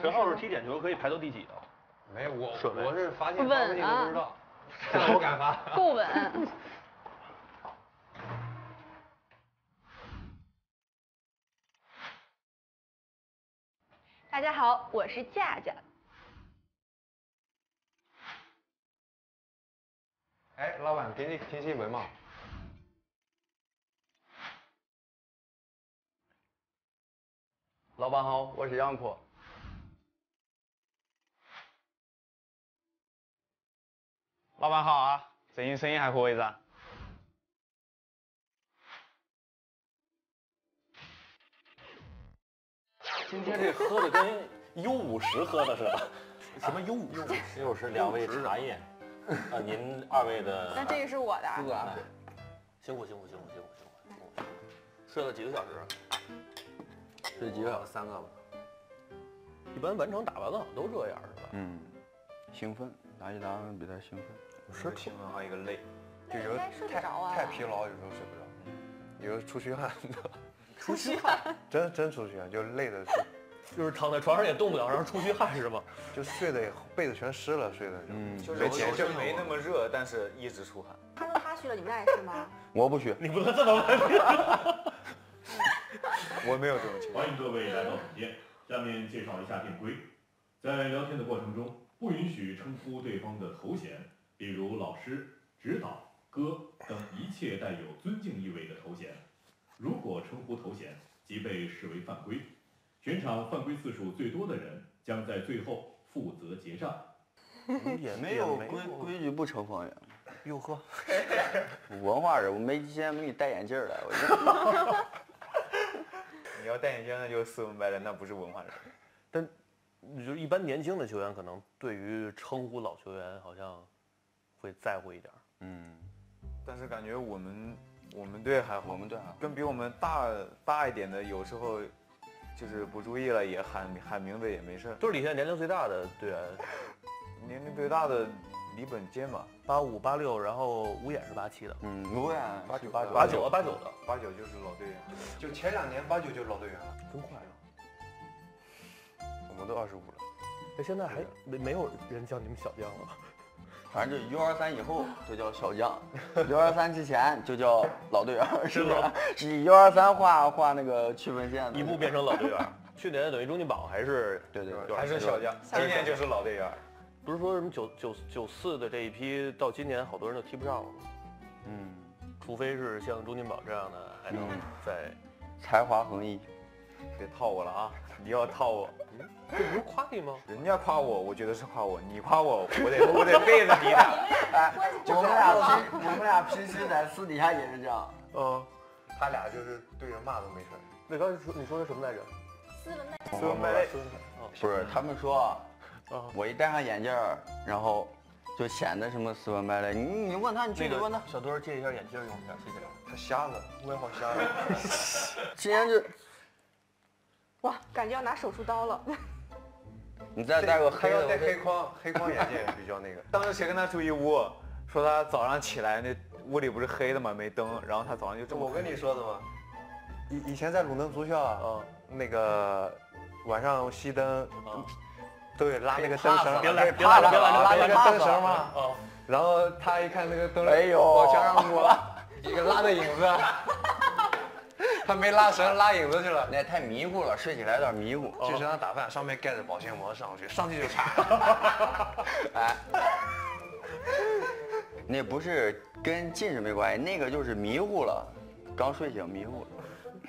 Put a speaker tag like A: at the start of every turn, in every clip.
A: 陈浩是踢点球可以排到第几啊？
B: 没有我我是发现
C: 稳
B: 发微信都
C: 啊
B: 不知道，现在我敢发。
C: 够稳。大家好，我是架架。
B: 哎，老板，给你听新闻吗？
D: 老板好，我是杨阔。
E: 老板好啊，最近生意还可以噻。
A: 今天这喝的跟 U 五十喝的似的。什么 U 五十？
F: 又是两位茶叶，啊，您二位的
C: 那这个是我的。
F: 辛苦辛苦辛苦辛苦辛苦辛苦。
A: 睡了几个小时？
D: 睡几个小时？
B: 三个吧。
A: 一般完成打完了好像都这样是吧？
D: 嗯，兴奋，打一打完比赛兴奋。
B: 是兴奋还有一个累，就有
C: 那应该睡得着啊
B: 太疲劳，有时候睡不着，有时候出虚汗，
A: 出虚汗，
B: 真真出虚汗，就累的是，
A: 就是躺在床上也动不了，然后出虚汗是吗？
B: 就睡的被子全湿了，睡的就。
D: 嗯，
B: 没解就
G: 没那么热，但是一直出汗。
C: 他说他去了，你们俩也是吗？
D: 我不去。
A: 你不能这么问。
G: 我没有这种情况。
H: 欢迎各位来到本店。下面介绍一下店规，在聊天的过程中，不允许称呼对方的头衔，比如老师、指导、哥等一切带有尊敬意味的头衔。如果称呼头衔，即被视为犯规。全场犯规次数最多的人将在最后负责结账。
A: 也
D: 没有规规矩不成方圆。
A: 哟呵，
D: 文化人，我没今天没给你戴眼镜来，我这
G: 你要戴眼镜，那就斯文败类，那不是文化人。
A: 但就一般年轻的球员，可能对于称呼老球员好像会在乎一点儿。
D: 嗯，
G: 但是感觉我们我们队还好，
D: 我们队还好
G: 跟比我们大大一点的，有时候就是不注意了也喊喊名字也没事儿。
A: 都是你现在年龄最大的队员，
G: 年龄最大的李本坚嘛，
A: 八五八六，然后吴衍是八七的，
D: 嗯，吴眼
B: 八九
D: 八九
A: 八九啊八九的，
G: 八九就是老队员。
B: 就前两年八九就是老队员了，
A: 真快啊！
B: 我们都二十五了。
A: 哎，现在还没没有人叫你们小将了。
D: 反正就幺二三以后就叫小将幺二三之前就叫老队员，是吧？是以幺二三画画那个区分线的，
A: 一步变成老队员。去年等于中金宝还是
D: 对对对，
G: 还是小将，今年就是老队员。
A: 不是说什么九九九四的这一批到今年好多人都踢不上了吗？
D: 嗯，
A: 除非是像钟金宝这样的还能
D: 嗯
A: 在，
D: 才华横溢。
G: 别套我了啊！你要套我，嗯
A: 这不是夸你吗？
G: 人家夸我，我觉得是夸我；你夸我，我得我得背着你的。
D: 哎，我们俩平我们俩平时在私底下也是这样。
A: 嗯，
B: 他俩就是对人骂都没事儿。
A: 那刚才说你说的什么来着？
C: 斯文败
G: 斯文败类，
D: 不是，他们说
A: 啊，
D: 我一戴上眼镜，然后就显得什么斯文败类。你你问他，你去
A: 那个
D: 问他。
A: 小墩儿借一下眼镜用一下，谢谢。
B: 他瞎子，外号瞎子。
D: 今天就
C: 哇，感觉要拿手术刀了。
D: 你再戴个
B: 他
D: 黑
B: 戴黑框，黑框眼镜比较那个。
G: 当时谁跟他住一屋，说他早上起来那屋里不是黑的吗？没灯，然后他早上就这么
B: 我跟你说的吗，以以前在鲁能足校啊，
A: 啊，
B: 那个晚上熄灯
A: 啊
B: 都得拉那个灯绳，
A: 别别拉别来
B: 拉那个灯绳嘛。
A: 啊，
B: 然后他一看那个灯，
D: 哎呦
B: 往墙上我，一个拉的影子，他没拉绳，拉影子去了。
D: 那太迷糊了，睡起来有点迷糊。
B: 去食堂打饭，上面盖着保鲜膜上去，上去就擦。
D: 哎，那不是跟近视没关系，那个就是迷糊了，刚睡醒迷糊了。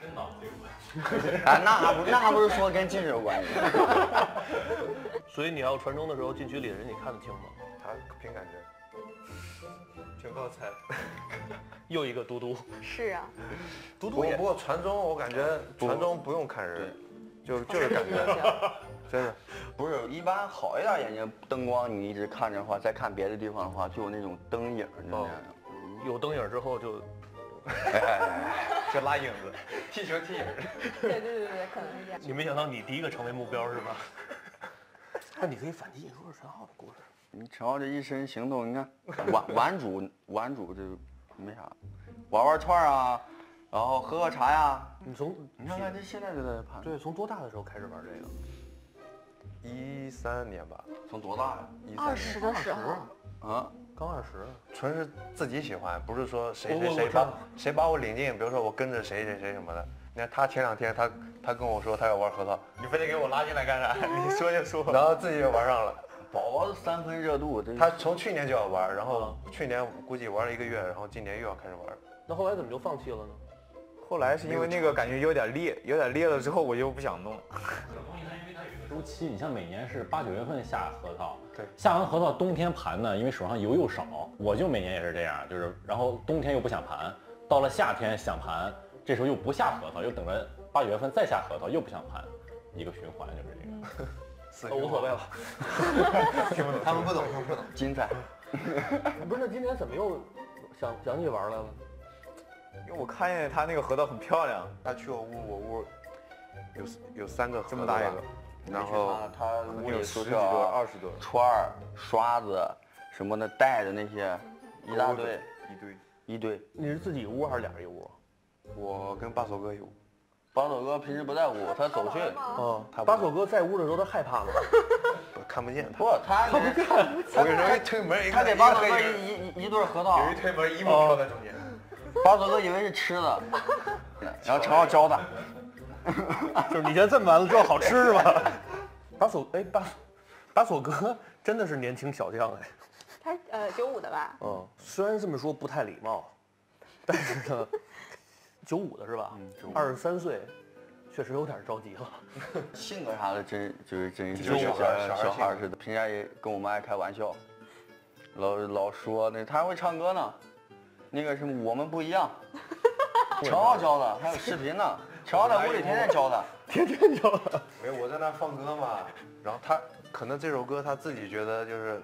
H: 真脑子有关。
D: 哎，那还不那还不是说跟近视有关系？
A: 所以你要传中的时候，禁区里的人你看得清吗？
B: 他凭感觉，全靠猜。
A: 又一个嘟嘟，
C: 是啊，
A: 嘟嘟
B: 不过传中我感觉传中不用看人，就就是感觉，真的。
D: 不是，一般好一点眼睛灯光你一直看着的话，再看别的地方的话，就有那种灯影，就那样。
A: 有灯影之后就
G: 就拉影子。
B: 踢球踢影。
C: 对对对对，可能是这样。
A: 你没想到你第一个成为目标是吧？那你可以反击，你说说陈浩的故事。
D: 你陈浩这一身行头，你看玩玩主玩主这没啥，玩玩串儿啊，然后喝喝茶呀、
A: 你从
D: 你看看这现在就在盘。
A: 对从多大的时候开始玩这个？
B: 一三年吧，
D: 从多大呀？
B: 一
C: 二
B: 三
C: 十的时候，
D: 啊，
A: 刚二十，
B: 纯是自己喜欢，不是说谁谁谁把谁把我领进，比如说我跟着谁谁谁什么的。你看他前两天他他跟我说他要玩核桃，你非得给我拉进来干啥？你说就说，然后自己就玩上了。
D: 宝宝的三分热度，这
B: 他从去年就要玩，然后去年估计玩了一个月，然后今年又要开始玩。
A: 那后来怎么就放弃了呢？
G: 后来是因为那个感觉有点裂，有点裂了之后我就不想弄。
F: 周期，你像每年是八九月份下核桃，
B: 对，
F: 下完核桃冬天盘呢，因为手上油又少，我就每年也是这样，就是然后冬天又不想盘，到了夏天想盘，这时候又不下核桃，又等着八九月份再下核桃，又不想盘，一个循环就是这个。
B: 四
A: 哦，无所谓了。
B: 他们不懂，他们不懂。
D: 精彩。
A: 不是，那今天怎么又想想起玩来了？
G: 因为我看见他那个核桃很漂亮，
B: 他去我屋，我屋有有三个
G: 这么大一个
B: 然后
D: 他他屋里宿
G: 有十几个、
D: 舍
G: 二十多，
D: 串儿、刷子什么的带的那些一大堆
G: 一堆。
D: 一堆。
A: 你是自己屋还是俩人一屋？
B: 我跟八嫂哥有，
D: 八斗哥平时不在屋，他走
B: 去。嗯，
A: 八索哥在屋的时候，他害怕吗？
B: 看不见他。
D: 不，他给
B: 我跟你说，一推门，一
D: 他
B: 看
D: 给八斗哥
B: 一
D: 一一一对核桃，
B: 有一推门，衣服飘在中间。
D: 八斗哥以为是吃的，然后陈浩教的。
A: 就是你先这么完了之后好吃是吧？八索哎八八索哥真的是年轻小将哎。
C: 他呃九五的吧？
A: 嗯，虽然这么说不太礼貌，但是呢，九五的是吧？二十三岁，确实有点着急了。
D: 性格啥的真就是真是
B: 就是
D: 小
B: 小孩
D: 似的，平常也跟我们爱开玩笑，老老说那他还会唱歌呢，那个什么我们不一样，陈浩教的，还有视频呢，陈浩在屋里天天教的，天天教的，
B: 没有，我在那放歌嘛，然后他可能这首歌他自己觉得就是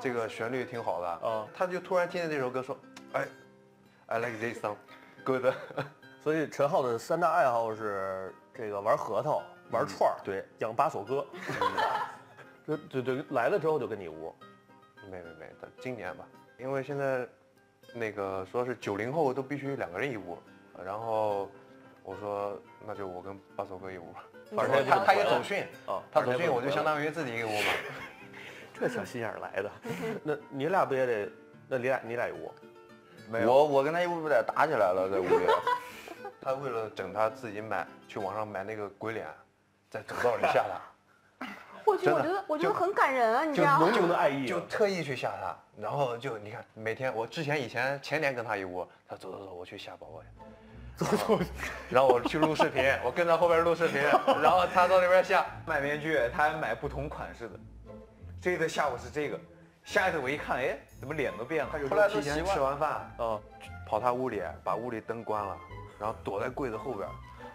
B: 这个旋律挺好的，
A: 啊。
B: 他就突然听见这首歌说，哎，I like this song, good。
A: 所以陈浩的三大爱好是这个玩核桃、玩串儿、
D: 对，
A: 养八索哥。这对对，来了之后就跟你屋。
B: 没没没，等今年吧，因为现在那个说是九零后都必须两个人一屋，然后我说那就我跟八索哥一屋，反正他他也走训
A: 啊
B: 他走训我就相当于自己一个屋嘛。
A: 这小心眼来的。那你俩不也得？那你俩你俩一屋？
G: 没有，
D: 我我跟他一屋不得打起来了，在屋里，
B: 他为了整他自己买去网上买那个鬼脸，在走道里吓他，
C: 我觉得我觉得很感人啊，你知道吗？
A: 浓浓的爱意啊。
B: 就特意去吓他，然后就你看每天我之前以前前年跟他一屋，他走走走，我去吓宝宝去。走走，然后我去录视频，我跟在后边录视频，然后他到那边下，
G: 买面具他还买不同款式的，这一次下午是这个，下一次我一看，哎，怎么脸都变了？
B: 他有提前吃完饭，
A: 嗯，
B: 跑他屋里，把屋里灯关了，然后躲在柜子后边，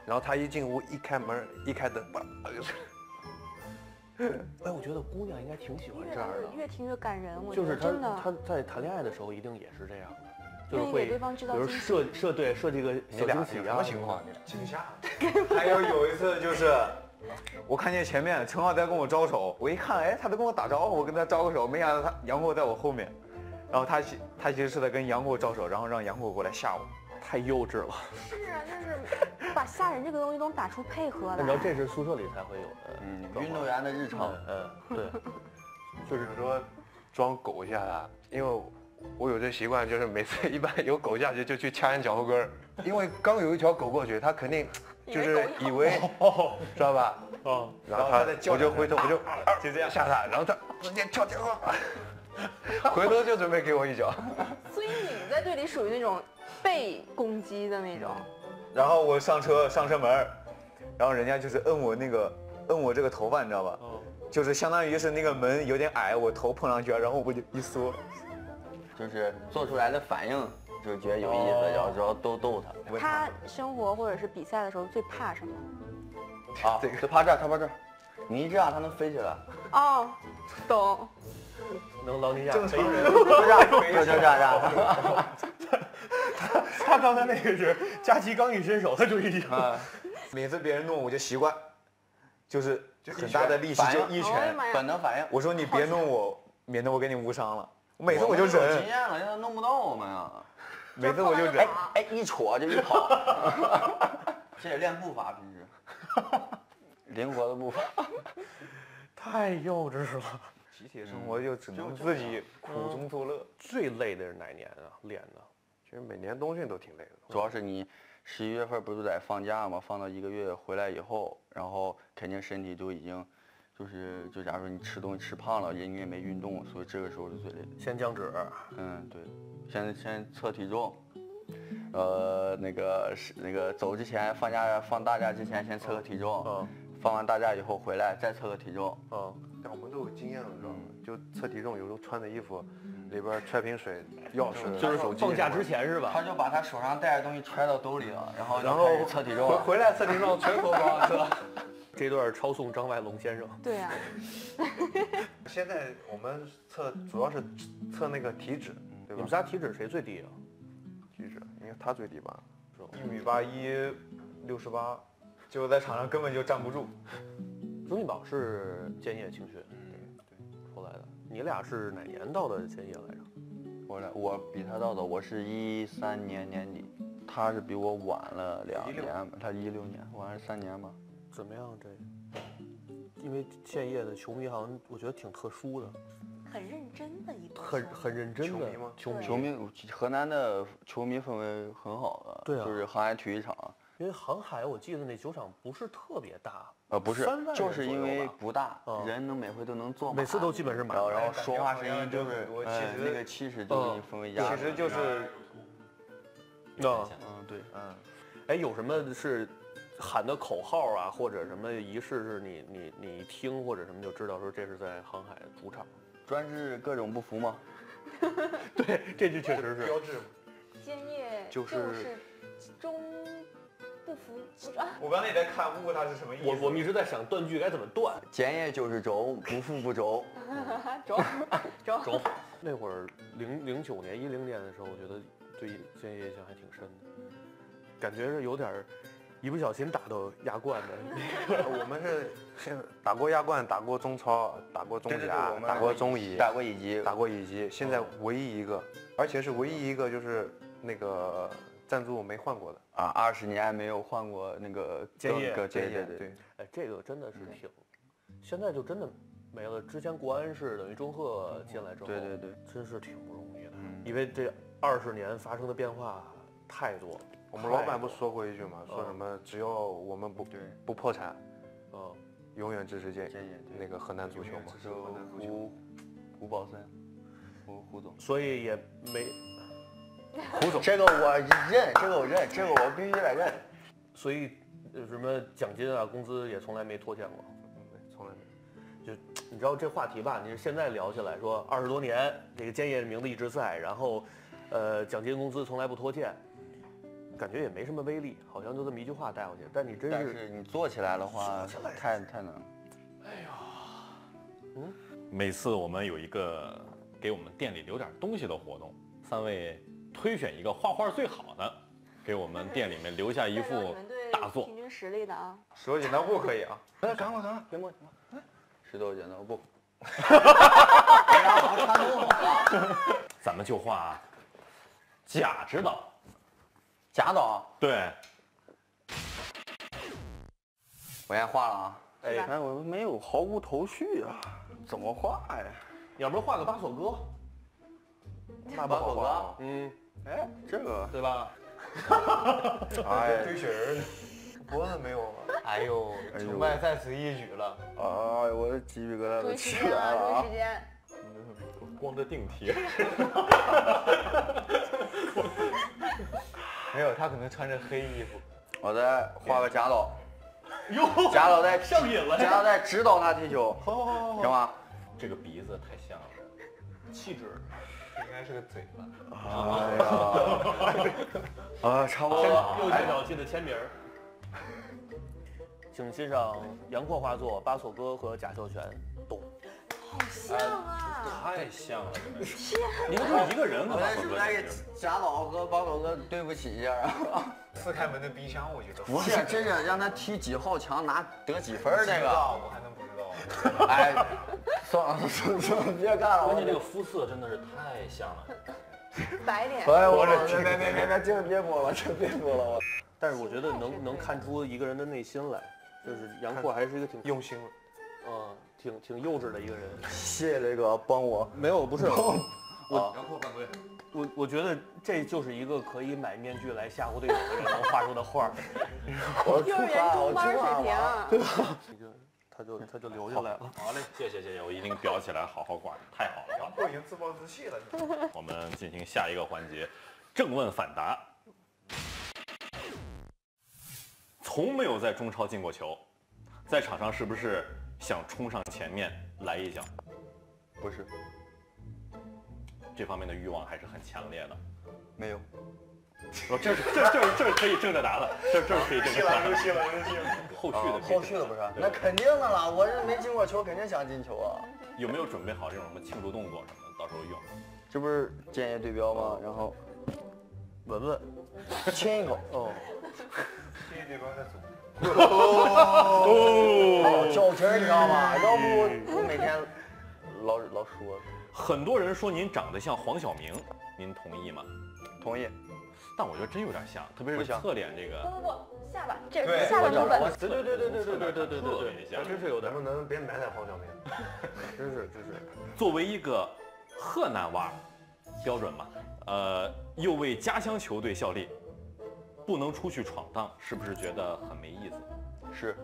B: 然后他一进屋一开门一开灯，叭，
A: 哎，我觉得姑娘应该挺喜欢这样的。
C: 越听越感人，我
A: 就是
C: 真的。
A: 他在谈恋爱的时候一定也是这样的，就是会比如设设对设计个
B: 你俩有
A: 小惊喜啊
B: 什么情况？惊吓？
G: 还有有一次就是，我看见前面陈浩在跟我招手，我一看，哎，他在跟我打招呼，我跟他招个手，没想到他杨过在我后面，然后他其他其实是在跟杨过招手，然后让杨过过来吓我。
A: 太幼稚了。
C: 是啊，就是把吓人这个东西都打出配合
A: 你知道。这是宿舍里才会有的。
D: 嗯，运动员的日常，
A: 嗯嗯，对，
B: 就是说装狗吓他，因为我有这习惯，就是每次一般有狗下去就去掐人脚后跟儿，因为刚有一条狗过去，它肯定就是以为知道吧？
A: 哦，
B: 然后他我就回头我就
G: 就这样
B: 吓他，然后他 直接跳跳，回头就准备给我一脚。
C: 所以你们在队里属于那种被攻击的那种。
G: 然后我上车上车门，然后人家就是摁我那个摁我这个头发，你知道吧？
A: 哦
G: 就是相当于是那个门有点矮，我头碰上去了，然后我就一缩。
D: 就是做出来的反应，就是觉得有意思，然后之后逗逗他。
C: 他生活或者是比赛的时候最怕什么？
D: 啊，他趴这儿，他趴这儿，你一这样他能飞起来，
C: 哦，懂。
A: 能劳你下
G: 正常人
D: 就这样，这样这样。
A: 他刚才那个是佳琪刚一伸手，他就一下。
G: 啊，每次别人弄我就习惯，就是很大的力气就一拳。
D: 本能反应。
G: 我说你别弄我，免得我给你误伤了。每次我就
D: 忍有经
G: 忍，
D: 验了，现在弄不到我们啊。
G: 每次我就忍
C: 哎。
D: 哎，一戳就一跑。这也练步伐，平时 灵活的步伐。
A: 太幼稚了。
G: 集体生活就只能自己苦中作乐。
A: 最累的是哪年啊？练的？
B: 其实每年冬训都挺累的。
D: 主要是你十一月份不是在放假吗？放到一个月回来以后，然后肯定身体就已经，就是就假如说你吃东西吃胖了，人也没运动，所以这个时候是最累的。
A: 先降脂，
D: 嗯，对，先先测体重，呃，那个是那个走之前放假放大假之前先测个体重，
A: 嗯
D: 放完大假以后回来再测个体重，
A: 嗯，
B: 但我们都有经验了，知道吗？就测体重，有时候穿的衣服里边揣瓶水、钥匙、
A: 就是
B: 手机。
A: 放假之前是吧？
D: 他就把他手上带的东西揣到兜里了，然后
A: 然后
D: 测体重了。
A: 回来测体重全脱光了是吧？这段抄送张外龙先生。
C: 对呀、
B: 现在我们测主要是测那个体脂，对吧
A: 你们？仨体脂谁最低啊？
B: 体脂应该他最低吧？
G: 一米八一，六十八，结果在场上根本就站不住。
A: 曾俊宝是建业青训，对对出来的。你俩是哪年到的建业来着？
D: 我俩，我比他到的，我是一三年年底，他是比我晚了两年吧，他一六年，晚了三年吧。
A: 怎么样？这因为建业的球迷好像我觉得挺特殊的，
C: 很认真的一个
A: 很很认真的
B: 球迷吗
A: 球迷，
D: 球迷，河南的球迷氛围很好的，
A: 对啊
D: 就是航海体育场，
A: 因为航海我记得那球场不是特别大，
D: 呃，不是就是因为不大，
A: 嗯
D: 人能每回都能坐满，
A: 每次都基本是满
D: 然后然后说话声音就
G: 就是
D: 哎
G: 其实
D: 那个气势就给你氛围压着，
G: 其实就是，
A: 啊，
D: 嗯对，
G: 嗯，
A: 哎，有什么是喊的口号啊，或者什么仪式是你你你一听或者什么就知道说这是在航海主场？
D: 专治各种不服吗，
A: 对，这句确实是。
G: 标志嘛。
C: 建业
B: 就是
C: 中不服啊，
G: 我刚才也在看悟，它是什么意思？
A: 我我们一直在想断句该怎么断。
D: 建业就是轴，不服不轴，
C: 走走
A: 中那会儿零零九年一零年的时候，我觉得对建业印象还挺深的，感觉是有点儿一不小心打到亚冠的。
B: 我们是现打过亚冠，打过中超，打过中甲打过中乙，
D: 打过乙级，
B: 打过乙级，现在唯一一个，而且是唯一一个就是那个赞助没换过的。
D: 啊，二十年没有换过那个
A: 建业
B: 建业
D: 对对
B: 对，
A: 哎，这个真的是挺，现在就真的没了。之前国安是等于中赫进来之后，
D: 对对对，
A: 真是挺不容易的，
D: 嗯
A: 因为这二十年发生的变化太多了。
B: 我们老板不说过一句吗？说什么只要我们不不破产，
A: 嗯，
B: 永远支持建
D: 建业
B: 那个河南足球嘛。
D: 就胡胡宝森，胡胡总，
A: 所以也没，
D: 胡总，这个我认，这个我认，这个我必须得认。
A: 所以呃什么奖金啊、工资也从来没拖欠过。
B: 从来没就。
A: 你知道这话题吧？你是现在聊起来说二十多年，这个建业的名字一直在，然后，呃，奖金工资从来不拖欠，感觉也没什么威力，好像就这么一句话带过去。但你真
D: 但
A: 是
D: 是你做起来的话，太太难了。
F: 每次我们有一个给我们店里留点东西的活动，三位推选一个画画最好的，给我们店里面留下一幅大作
C: 平。均实力的啊，
G: 石头剪刀布可以啊。
D: 哎，赶快赶快，别摸别摸，石头剪刀布。
F: 咱们就画贾指导，
D: 贾导，
F: 对，
D: 我先画了啊。
A: 哎
D: 哎，我没有毫无头绪啊，怎么画呀？
A: 要不然画个巴索哥，
D: 那不好画。
A: 嗯，
D: 哎，这个
A: 对吧？
B: 哎，
G: 堆雪人，
B: 脖子没有了。
G: 哎呦，成败在此一举了。
D: 哎呦，我的鸡皮疙瘩都起来了啊
C: 时！间。
F: 光着腚贴。
G: 没有，他可能穿着黑衣服。
D: 我再画个贾导，
A: 哟，
D: 贾导在
A: 上瘾了
D: 贾导在指导他踢球，
A: 好好好好
D: 行吗？
F: 这个鼻子太像了，
A: 气质。
G: 应该是个嘴巴。
D: 哎呀，啊，差不多了。
A: 右下角记得签名儿。请欣赏杨阔画作《巴索哥》和贾秀全。
C: 像啊，
F: 太像了，真的是。你们就是一个人吗？
D: 在是不是该给贾导和包狗哥对不起一下啊？
G: 四开门的冰箱，我觉得。
D: 不是，这是让他踢几号墙拿得几分儿这个。
G: 我还能不知道？
D: 哎，算了算了算了，别干了。
F: 关键这个肤色真的是太像了。
C: 白脸。
D: 哎，我别别别别别，这别播了，这别播了。
A: 但是我觉得能能看出一个人的内心来，就是杨过还是一个挺
B: 用心了。
A: 嗯，挺挺幼稚的一个人。
D: 谢谢雷哥帮我。
A: 没有，不是我
B: 杨过犯规。
A: 我我觉得这就是一个可以买面具来吓唬对手的人能画出的画儿。
D: 我
C: 幼儿园中班水平
A: 对吧 他就他就留下来了。
F: 好嘞，谢谢谢谢，我一定裱起来，好好挂着，太好了。
G: 我已经自暴自弃了。
F: 我们进行下一个环节，正问反答。从没有在中超进过球，在场上是不是想冲上前面来一脚？
D: 不是，
F: 这方面的欲望还是很强烈的。
D: 没有。
F: 哦，这是这这这是可以正着答的，这这是可以正着答的。
G: 了，了，了。
F: 后续的
D: 后续的不是？那肯定的啦，我这没进过球，肯定想进球啊。
F: 有没有准备好这种什么庆祝动作什么的，到时候用？
D: 这不是建业对标吗？然后
A: 文文，
D: 亲一口。
A: 哦，
G: 谢谢对标在走。
D: 哦，较真儿，你知道吗？要不我每天老老说。
F: 很多人说您长得像黄晓明，您同意吗？
D: 同意。
F: 但我觉得真有点像，特别是侧脸这个。
C: 不不不，下巴这
G: 对
C: 下巴部分。
A: 对对对对对对对对对对
F: 特别像
A: 还真是有点
B: 能不能别埋汰黄晓明？
A: 真是真是。
F: 作为一个河南娃，标准嘛，呃，又为家乡球队效力，不能出去闯荡，是不是觉得很没意思？
D: 是。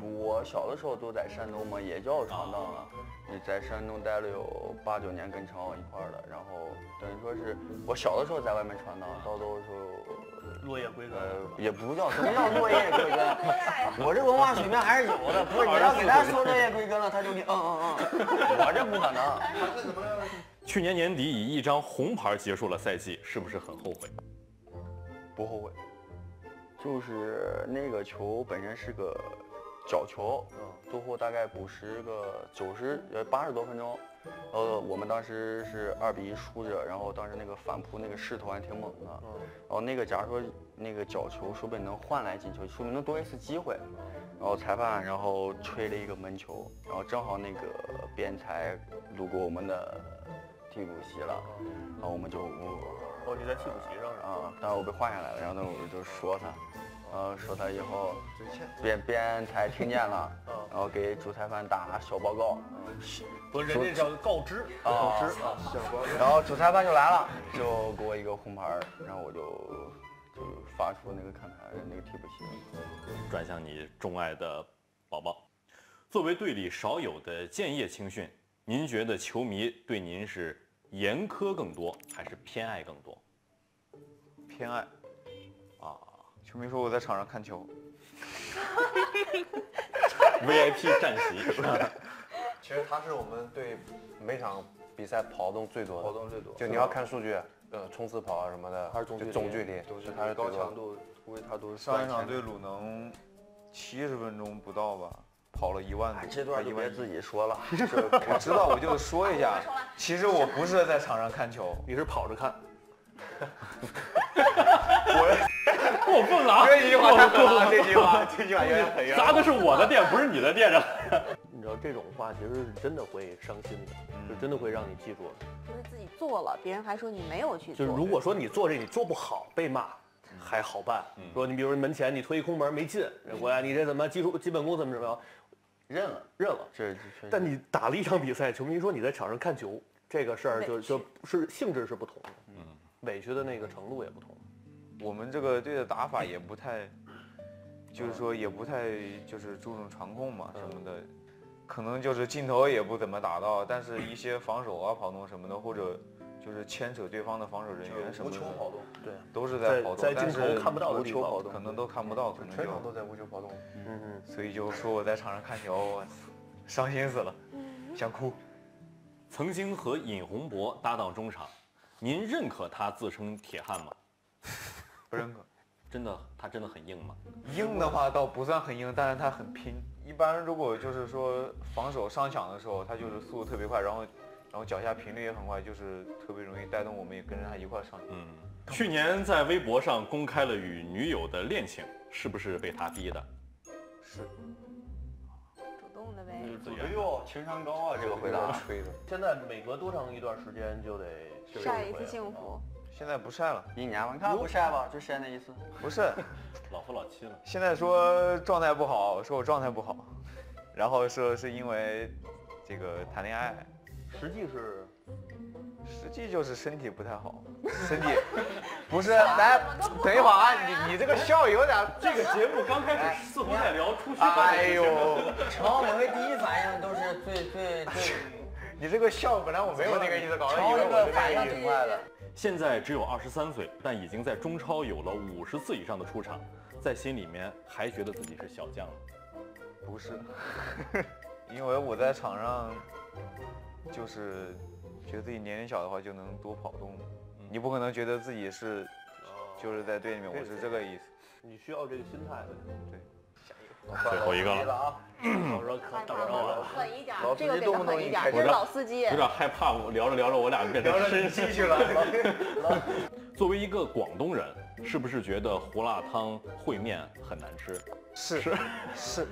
D: 我小的时候都在山东嘛，也叫闯荡了。你在山东待了有八九年，跟陈浩一块儿的，然后等于说是我小的时候在外面闯荡，到头时候
A: 落叶归根。
D: 呃，也不叫什么叫落叶归根，我这文化水平还是有的。不是你要给他说落叶归根了，他就你嗯嗯嗯，我这不可能。
F: 去年年底以一张红牌结束了赛季，是不是很后悔？
D: 不后悔，就是那个球本身是个角球，嗯最后大概补时个九十呃八十多分钟，呃我们当时是二比一输着，然后当时那个反扑那个势头还挺猛的，嗯。然后那个假如说那个角球说不定能换来进球，说明能多一次机会，然后裁判然后吹了一个门球，然后正好那个边裁路过我们的替补席了，然后我们就。
A: 哦，你在替补席上是吧？
D: 啊，但是我被换下来了，然后呢，我就说他，呃，说他以后边边裁听见了，然后给主裁判打小报告，
A: 不是，人家叫告知，
D: 啊
A: 告知。啊。
D: 然后主裁判就来了，就给我一个红牌，然后我就就发出那个看台那个替补席。
F: 转向你钟爱的宝宝，作为队里少有的建业青训，您觉得球迷对您是严苛更多，还是偏爱更多？
G: 偏爱。
F: 啊
G: 球迷说我在场上看球，，
F: VIP 战席。
B: 其实他是我们队每场比赛跑动最多的，
D: 跑动最多。
B: 就你要看数据，呃，冲刺跑啊什么的，
A: 他是总距离。
B: 就总距离，
D: 都是
B: 他是
D: 高强度，估计他都是
G: 上一场对鲁能，七十分钟不到吧，跑了一万多。
D: 哎这段就别自己说了，
G: 我知道，我就说一下，其实我不是在场上看球，
A: 你是跑着看，
F: 过分了啊！
G: 这句话太狠了，这句话，这句话有点。
F: 砸的是我的店，不是你的店啊！
A: 你知道这种话其实是真的会伤心的，就真的会让你记住的。
C: 因为自己做了，别人还说你没有去做。
A: 就是如果说你做这你做不好，被骂还好办。说你比如门前你推一空门没进，人过来你这怎么基础基本功怎么怎么样，
D: 认了，
A: 认了。
D: 这。
A: 但你打了一场比赛，球迷说你在场上看球，这个事儿就就是性质是不同的，嗯，委屈的那个程度也不同。
G: 我们这个队的打法也不太，就是说也不太就是注重传控嘛什么的，可能就是镜头也不怎么打到，但是一些防守啊、跑动什么的，或者就是牵扯对方的防守人员什么的，
D: 动，
A: 对，
G: 都是在跑动，
A: 在在镜头
G: 但是
A: 看不到的地方
G: 无球跑动可能都看不到，可能就
B: 全场都在无球跑动。
A: 嗯嗯。
G: 所以就说我在场上看球，我伤心死了，想哭。
F: 曾经和尹洪博搭档中场，您认可他自称铁汉吗？
G: 不认可。
F: 真的，他真的很硬吗？
G: 硬的话倒不算很硬，但是他很拼。一般如果就是说防守上抢的时候，他就是速度特别快，然后然后脚下频率也很快，就是特别容易带动我们也跟着他一块儿上去。
F: 嗯，去年在微博上公开了与女友的恋情，是不是被他逼的？
G: 是，
C: 主动的呗。
D: 哎呦，情商高啊，这个回答。
B: 吹的。
A: 现在每隔多长一段时间就得
C: 晒一次幸福，
G: 现在不晒了，
D: 一年吧，你看不晒吧，就晒那一次。
G: 不是，
F: 老夫老妻了。
G: 现在说状态不好，说我状态不好，然后说是因为这个谈恋爱，
A: 实际是
G: 实际就是身体不太好，身体不是来，等一会儿啊，你你这个笑有点
F: 这个节目刚开始似乎在聊出去
G: 哎呦，
D: 陈浩每回第一反应都是最最最，
G: 你这个笑本来我没有那个意思，搞得
D: 陈浩那
G: 以为我
D: 个反应。挺快的。
F: 现在只有二十三岁，但已经在中超有了五十次以上的出场，在心里面还觉得自己是小将呢。
G: 不是，因为我在场上就是觉得自己年龄小的话就能多跑动，你不可能觉得自己是就是在队里面，我是这个意思。
A: 你需要这个心态的。
F: 对最后一个了，
D: 啊，
A: 我说可等着我了。
C: 狠一点
D: 老，
C: 这个给他
D: 司机动不动
C: 狠一点，这是老司机。
F: 有点害怕，我聊着聊着我俩变成绅士
G: 去了。
F: 作为一个广东人，是不是觉得胡辣汤烩面很难吃？
B: 是是是，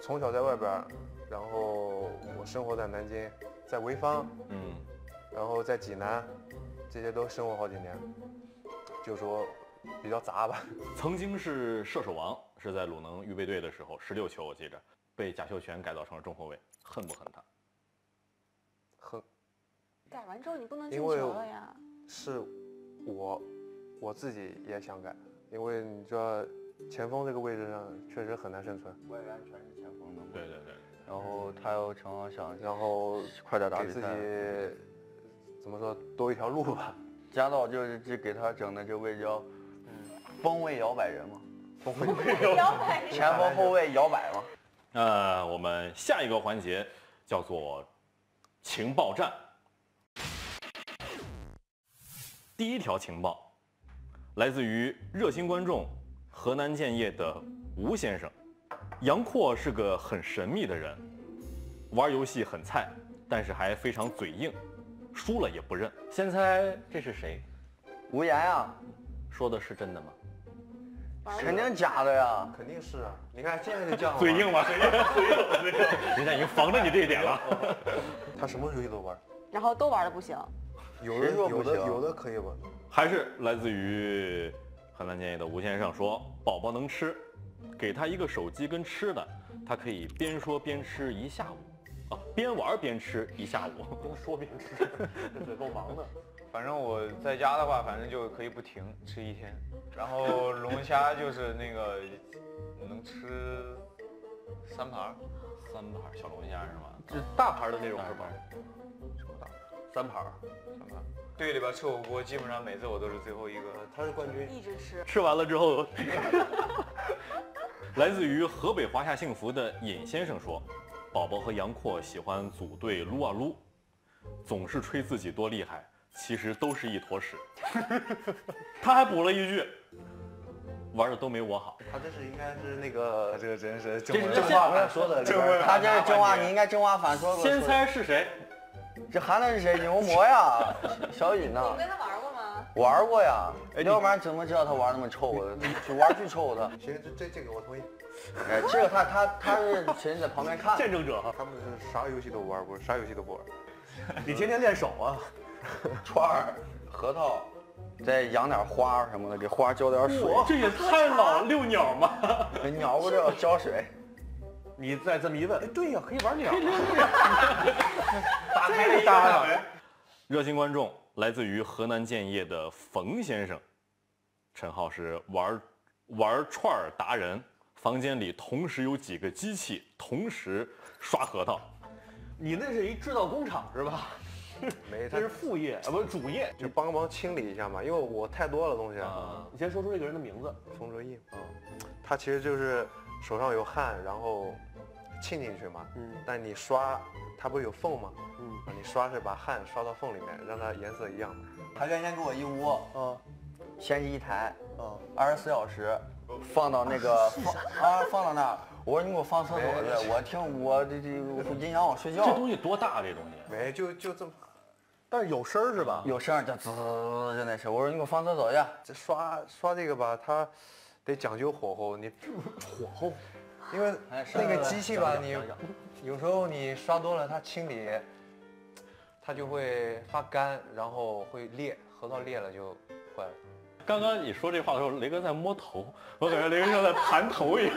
B: 从小在外边儿，然后我生活在南京，在潍坊，
F: 嗯，
B: 然后在济南，这些都生活好几年，就说比较杂吧。
F: 曾经是射手王，是在鲁能预备队的时候，十六球我记着，被贾秀全改造成了中后卫，恨不恨他？
B: 恨
C: 改完之后你不能进球了呀。
B: 是我我自己也想改，因为你知道前锋这个位置上确实很难生存，
D: 外援全是前锋然后他又正好想
B: 然后
D: 快点打
B: 自
D: 比赛，
B: 己怎么说多一条路吧。
D: 加道就是这给他整的这位置叫锋卫摇摆人嘛，
C: 摇摆人
D: 前锋后卫摇摆嘛。
F: 那我们下一个环节叫做情报站。第一条情报来自于热心观众河南建业的吴先生。杨阔是个很神秘的人，玩游戏很菜，但是还非常嘴硬，输了也不认。先猜这是谁？
D: 无言啊，
F: 说的是真的吗？
D: 肯定假的呀。
B: 肯定是啊，你看现在就这样，
F: 嘴硬吧？嘴硬，嘴硬，嘴硬。人家已经防着你这一点了。
B: 他什么游戏都玩，
C: 然后都玩的不行，
B: 有
D: 人说不行
B: 有的有的可以玩，
F: 还是来自于河南建业的吴先生说，宝宝能吃，给他一个手机跟吃的，他可以边说边吃一下午，啊，边玩边吃一下午。
A: 边说边吃，这嘴够忙的。
G: 反正我在家的话，反正就可以不停吃一天。然后龙虾就是那个能吃三盘，
F: 三盘小龙虾是吗？
A: 是大盘的那种是吧？
G: 什么大？
A: 三盘儿，
G: 三盘儿。队里边吃火锅，基本上每次我都是最后一个。
B: 他是冠军。
C: 一直吃。
A: 吃完了之后，
F: 来自于河北华夏幸福的尹先生说，宝宝和杨阔喜欢组队撸啊撸，总是吹自己多厉害，其实都是一坨屎。他还补了一句，玩的都没我好。
B: 他这是应该是那个
G: 他这个真是
F: 这是
G: 正
B: 话反说的，
D: 他这是正话，你应该正话反说。
F: 先猜是谁？
D: 这喊的是谁？牛魔呀，小雨呢？你。
C: 跟他玩过吗？
D: 玩过呀，要不然怎么知道他玩那么臭的？就玩巨臭的。
B: 行，这这这个我同意。
D: 哎，这个他他他是谁在旁边看？
A: 见证者哈，
B: 他们是啥游戏都玩过，啥游戏都不玩。
A: 你天天练手啊？
D: 串儿、核桃，再养点花什么的，给花浇点水。
F: 这也太老遛鸟吗？
D: 给鸟不是要浇水？
A: 你再这么一问，哎，对呀，可以玩鸟。
G: 打开搭了。
F: 热心观众来自于河南建业的冯先生，陈浩是玩玩串儿达人，房间里同时有几个机器同时刷核桃。
A: 你那是一制造工厂是吧？
B: 没，他
A: 这是副业啊，不是主业。
B: 就帮忙清理一下嘛，因为我太多了东西。
F: 啊，
A: 你先说出这个人的名字。
B: 冯哲义啊，他其实就是手上有汗，然后沁进去嘛。
A: 嗯
B: 但你刷，它不是有缝吗？
A: 嗯
B: 啊，你刷是把汗刷到缝里面，让它颜色一样。
D: 他原先给我一屋，
A: 嗯
D: 先是一台，
A: 嗯，
D: 二十四小时，放到那个放啊放到那儿。我说你给我放厕所去，我听我这这影响我睡觉这。
F: 东西多大？这东西
B: 没，就就这么，
A: 但是有声儿是吧？
D: 有声儿就滋就那声。我说你给我放厕所去。
B: 这刷刷这个吧，它得讲究火候，你 火候，因为那个机器吧，你有时候你刷多了，它清理，它就会发干，然后会裂，核桃裂了就坏了。
F: 刚刚你说这话的时候，雷哥在摸头，我感觉雷哥像在盘头一样。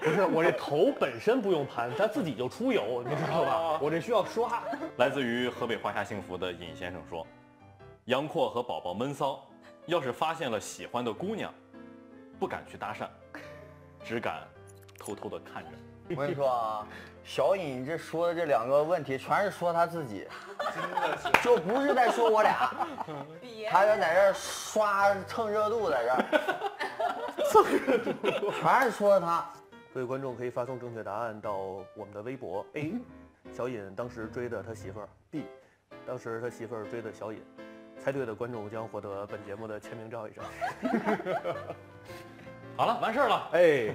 A: 不是我这头本身不用盘，它自己就出油，你知道吧？我这需要刷。
F: 来自于河北华夏幸福的尹先生说：“杨阔和宝宝闷骚，要是发现了喜欢的姑娘，不敢去搭讪，只敢偷偷的看着。
D: 我跟你说啊，小尹这说的这两个问题，全是说他自己，
G: 真的是
D: 就不是在说我俩。他就在这儿刷蹭热度，在这儿 蹭热度，全是说他。
A: 各位观众可以发送正确答案到我们的微博 A，小尹当时追的他媳妇儿 B，当时他媳妇儿追的小尹，猜对的观众将获得本节目的签名照一张。
F: 好了，完事儿了。
A: 哎，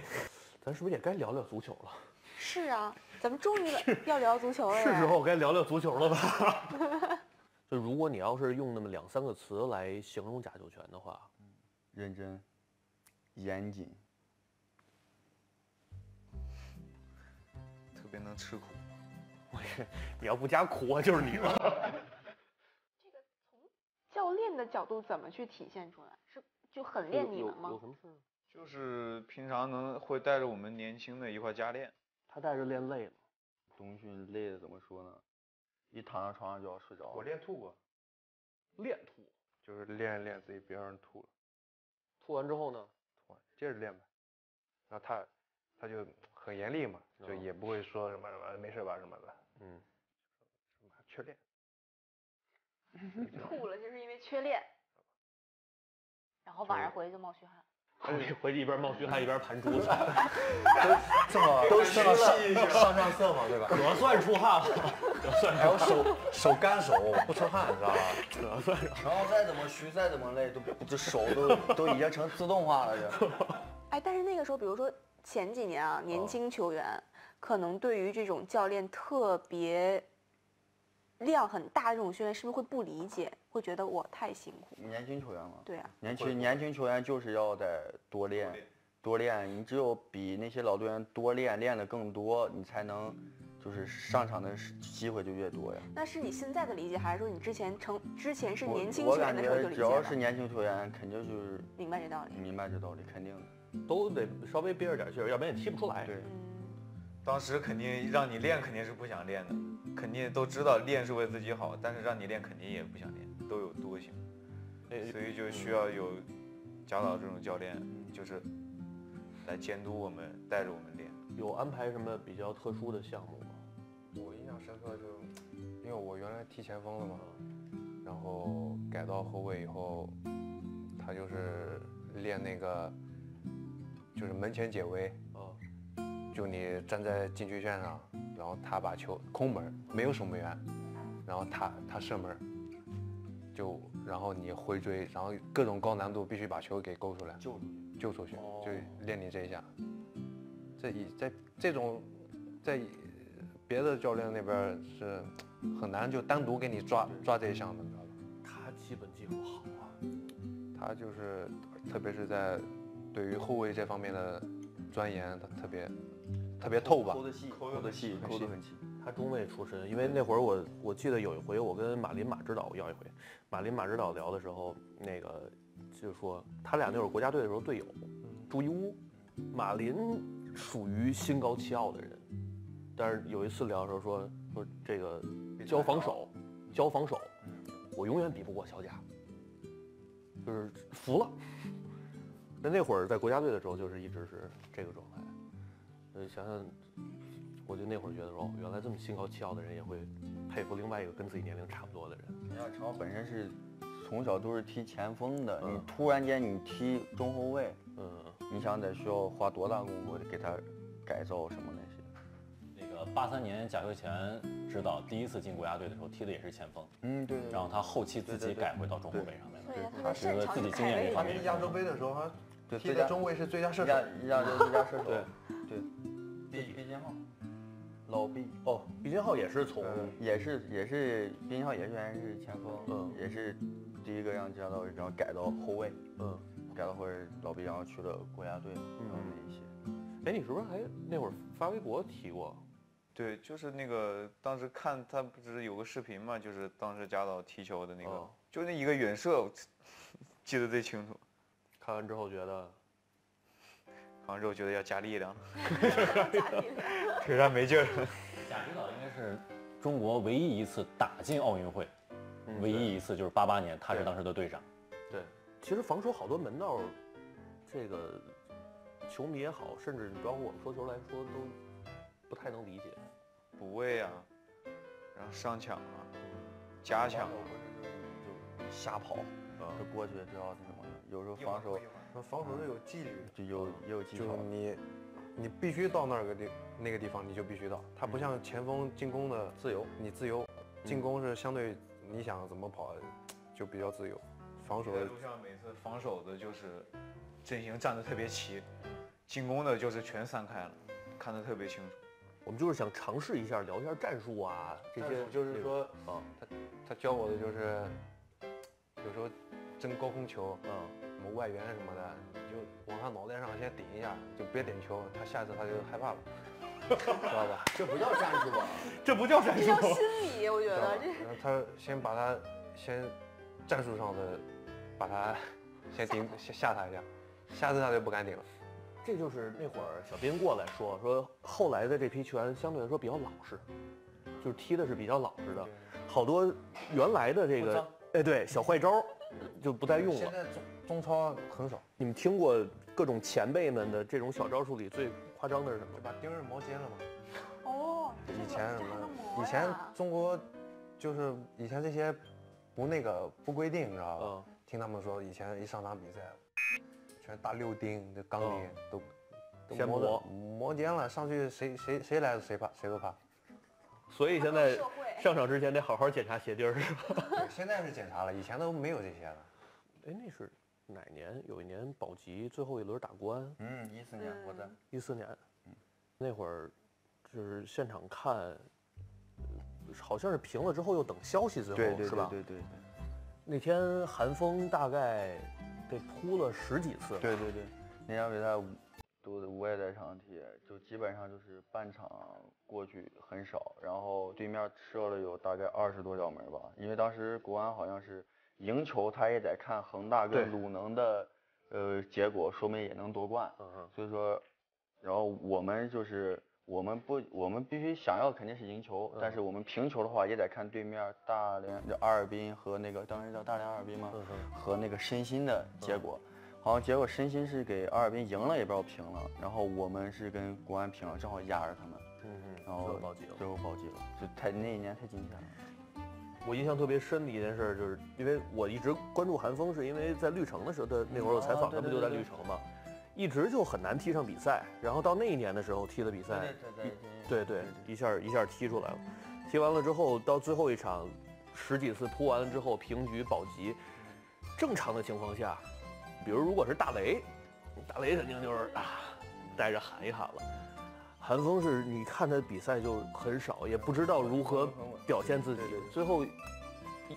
A: 咱是不是也该聊聊足球了？
C: 是啊，咱们终于要聊足球了。
A: 是时候该聊聊足球了吧？就如果你要是用那么两三个词来形容贾秀全的话，
D: 认真、严谨，
G: 特别能吃苦。
A: 我你要不加苦，我就是你了。
C: 教练的角度怎么去体现出来？是就很练你们吗
A: 有？什么事儿？
G: 就是平常能会带着我们年轻的一块儿加练，
A: 他带着练累了，
D: 冬训累的怎么说呢？一躺到床上就要睡着
B: 我。练吐过，
A: 练吐，
B: 就是练练自己别让人吐了，
A: 吐完之后呢？
B: 吐完接着练呗。然后他他就很严厉嘛，就
A: 嗯
B: 也不会说什么什么没事吧什么的，
A: 嗯，
B: 什么缺练。
C: 吐了就是因为缺练，然后晚上回去就冒虚汗。
A: 回回去一边冒虚汗一边盘珠子，
B: 这么
A: 都
B: 这么上上上色嘛，对吧？
A: 可算出汗了，可算
B: 还有手手干手不出汗，知道吧？
A: 可算。
D: 然后再怎么虚，再怎么累，都这手都都已经成自动化了，这。
C: 哎，但是那个时候，比如说前几年啊，年轻球员可能对于这种教练特别量很大的这种训练，是不是会不理解，会觉得我太辛苦？
D: 年轻球员嘛，
C: 对啊，
D: 年轻年轻球员就是要得多练，多练。你只有比那些老队员多练，练得更多，你才能就是上场的机会就越多呀。
C: 那是你现在的理解，还是说你之前成之前是年轻球员的时候就
D: 感觉只
C: 理解只？
D: 要是年轻球员，肯定就是
C: 明白这道理。
D: 明白这道理，肯定的。
A: 都得稍微憋着点劲儿，要不然也踢不出来。
D: 对，
C: 嗯，
G: 当时肯定让你练，肯定是不想练的，肯定都知道练是为自己好，但是让你练肯定也不想练，都有惰性，
A: 哎
G: 所以就需要有贾导这种教练，就是来监督我们，带着我们练。
A: 有安排什么比较特殊的项目吗？
B: 我印象深刻就，因为我原来踢前锋的嘛，然后改到后卫以后，他就是练那个，就是门前解围，
A: 啊，
B: 就你站在禁区线上，然后他把球空门，没有守门员，然后他他射门，就然后你回追，然后各种高难度必须把球给勾出来，
D: 救出去。
B: 救出去，
A: 哦
B: 就练你这一下。这一在这种在别的教练那边是很难就单独给你抓抓这一项的，你知道吧？
A: 他基本技术好啊。
B: 他就是特别是在对于后卫这方面的钻研，他特别特别透吧
D: 抠。的细，抠的细，抠的很细。
A: 他中卫出身，因为那会儿我我记得有一回我跟马林马指导要一回，马林马指导聊的时候，那个就说他俩那会儿国家队的时候队友，住一屋，马林属于心高气傲的人，但是有一次聊的时候说说这个教防守，教防守，我永远比不过小贾，就是服了。那那会儿在国家队的时候，就是一直是这个状态。想想，我就那会儿觉得说，哦，原来这么心高气傲的人也会佩服另外一个跟自己年龄差不多的人。
D: 你像陈豪本身是从小都是踢前锋的，
A: 嗯
D: 你突然间你踢中后卫，
A: 嗯，
D: 你想得需要花多大功夫给他改造什么那些？
F: 那个八三年贾秀全指导第一次进国家队的时候，踢的也是前锋，
D: 嗯，对。
F: 然后他后期自己
D: 对对对
F: 改回到中后卫上面了。
C: 所以他
F: 他
C: 特别擅长
F: 是自己经验这方面
B: 亚洲杯的时候，好像踢的中卫是最佳射手。
D: 亚亚洲最佳射手，
A: 对
D: 对，毕毕金浩，老毕，
A: 哦，毕金浩也是从
B: 嗯
D: 也是也是毕金浩也是原来是前锋，
A: 嗯
D: 也是第一个让加到然后改到后卫，
A: 嗯，
D: 改到后卫老毕，然后去了国家队，然后那一些。
A: 哎，你是不是还那会儿发微博提过？
G: 对，就是那个当时看他不是有个视频嘛，就是当时贾导踢球的那个，
A: 哦
G: 就那一个远射，记得最清楚。
A: 看完之后觉得
G: 完之后觉得要加力量，腿上没劲儿。
F: 贾指导应该是中国唯一一次打进奥运会，
A: 嗯
F: 唯一一次就是八八年，他是当时的队长。
A: 对，其实防守好多门道，这个球迷也好，甚至包括我们说球来说，都不太能理解。
G: 补位啊，然后上抢啊，加强啊，
D: 就瞎跑，就过去就要那什么，有时候防守
I: 防守的有纪律，
D: 就有也有技
I: 就
D: 巧。
I: 你你必须到那个地那个地方，你就必须到。他不像前锋进攻的
A: 自由，
I: 你自由，进攻是相对你想怎么跑就比较自由，防守
G: 的就像每次防守的就是阵型站得特别齐，进攻的就是全散开了，看得特别清楚。
A: 我们就是想尝试一下，聊一下战术啊，这些
I: 就是说
A: 啊，
I: 他他教我的就是有时候争高空球，
A: 嗯，
I: 什么外援什么的，你就往他脑袋上先顶一下，就别顶球，他下次他就害怕了，知道吧？
D: 这不叫战术吧？
A: 这不叫战
C: 这叫心理，我觉得这
I: 他先把他先战术上的把他先顶吓吓他一下，下次他就不敢顶了。
A: 这就是那会儿小斌过来说说，后来的这批球员相对来说比较老实，就是踢的是比较老实的，好多原来的这个哎对小坏招就不再用了。
I: 现在中中超很少，
A: 你们听过各种前辈们的这种小招数里最夸张的是什么？
I: 把钉儿磨尖了吗。
C: 哦，
I: 以前什么？以前中国就是以前这些不那个不规定，你知道吧？
A: 嗯
I: 听他们说，以前一上场比赛，全大六钉，这钢钉都都
A: 先
I: 磨
A: 磨
I: 磨尖了，上去谁谁谁来了谁怕谁都怕。
A: 所以现在上场之前得好好检查鞋钉儿，是吧？
I: 现在是检查了，以前都没有这些了。
A: 哎，那是哪年？有一年保级最后一轮打国安，
D: 嗯，一四年我在。
A: 一四年，那会儿就是现场看，呃好像是平了之后又等消息，最后
D: 对对
A: 是吧？
D: 对对对
A: 那天寒风大概得扑了十几次，
D: 对对对，那场比赛都我也在场踢，就基本上就是半场过去很少，然后对面射了有大概二十多脚门吧，因为当时国安好像是赢球，他也得看恒大跟鲁能的呃结果，说明也能夺冠，
A: 嗯哼，
D: 所以说，然后我们就是我们不，我们必须想要肯定是赢球，但是我们平球的话也得看对面大连这阿尔滨和那个当时叫大连阿尔滨吗？
A: 嗯哼，
D: 和那个申鑫的结果，好像结果申鑫是给阿尔滨赢了，也不知道平了，然后我们是跟国安平了，正好压着他们，
A: 嗯嗯，
D: 然后
A: 最后保级了。
D: 最后保级了，就太那一年太惊险了。
A: 我印象特别深的一件事，就是因为我一直关注韩风，是因为在绿城的时候，他那会儿我采访，他不就在绿城嘛，一直就很难踢上比赛。然后到那一年的时候踢的比赛，对对，一下一下踢出来了。踢完了之后，到最后一场，十几次扑完了之后平局保级。正常的情况下，比如如果是大雷，大雷肯定就是啊，带着喊一喊了。韩风是你看他比赛就很少，也不知道如何表现自己。最后，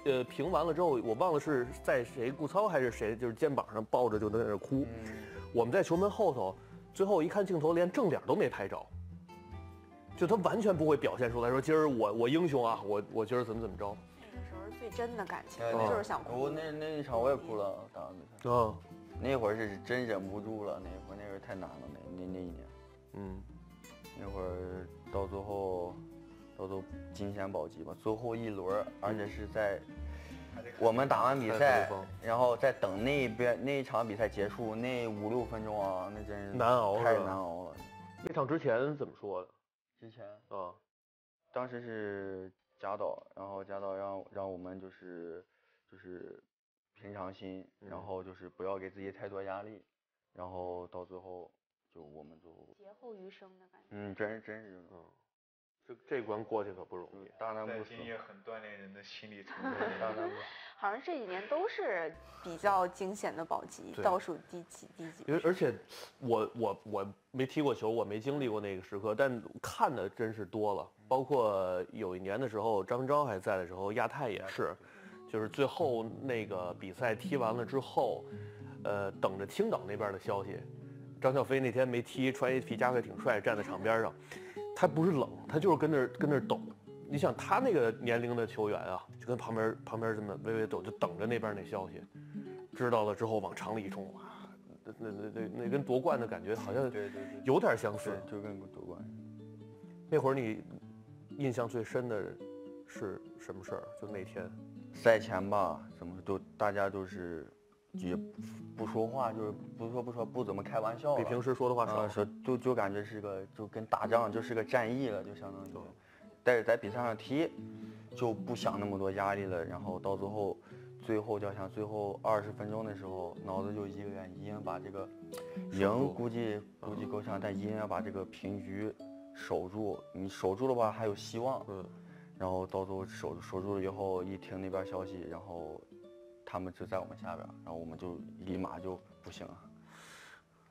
A: 呃，评完了之后，我忘了是在谁顾操还是谁，就是肩膀上抱着就在那儿哭。我们在球门后头，最后一看镜头，连正脸都没拍着，就他完全不会表现出来说今儿我我英雄啊，我我今儿怎么怎么着。
C: 那个时候最真的感情，
D: 哎
C: 就是想哭。
D: 我那那一场我也哭了，打完比赛，
A: 啊，
D: 那会儿是真忍不住了，那会儿那会儿太难了，那那那一年，
A: 嗯，
D: 那会儿到最后，到最后惊险保级吧，最后一轮儿，而且是在我们打完比赛，然后再等那边那一场比赛结束那五六分钟啊，那真是
A: 难熬
D: 太难熬了。
A: 那场之前怎么说的？
D: 之前
A: 啊，
D: 当时是贾导，然后贾导让让我们就是就是平常心，然
A: 嗯
D: 后就是不要给自己太多压力，然后到最后就我们就
C: 劫后余生的感觉。
D: 嗯，真是真是
A: 嗯，这这关过去可不容易。
D: 大难不死，
G: 也很锻炼人的心理层面。
D: 大难不死。
C: 好像这几年都是比较惊险的保级，倒数第几第几
A: 因为而且我我我没踢过球，我没经历过那个时刻，但看的真是多了。包括有一年的时候，张文昭还在的时候，亚太也是，就是最后那个比赛踢完了之后，呃，等着青岛那边的消息。张小飞那天没踢，穿一皮夹克挺帅，站在场边上，他不是冷，他就是跟那儿跟那儿抖。你想他那个年龄的球员啊，就跟旁边旁边这么微微抖，就等着那边那消息。知道了之后往场里一冲，哇，那那那那跟夺冠的感觉好像
D: 对对对，
A: 有点相似
D: 对。就跟夺冠。
A: 那会儿你印象最深的是什么事儿？就那天，
D: 赛前吧，什么都大家都是也不不说话，就是不说不说，不怎么开玩笑了。
A: 比平时说的话少
D: 啊，。说就就感觉是个就跟打仗就是个战役了，就相当于。但是在比赛上踢，就不想那么多压力了，然后到最后，最后就想最后二十分钟的时候，脑子就一个愿，一定要把这个赢估计估计够呛，但一定要把这个平局守住。你守住的话，还有希望。
A: 嗯，
D: 然后到最后守守住了以后，一听那边消息，然后他们就在我们下边，然后我们就立马就不行了，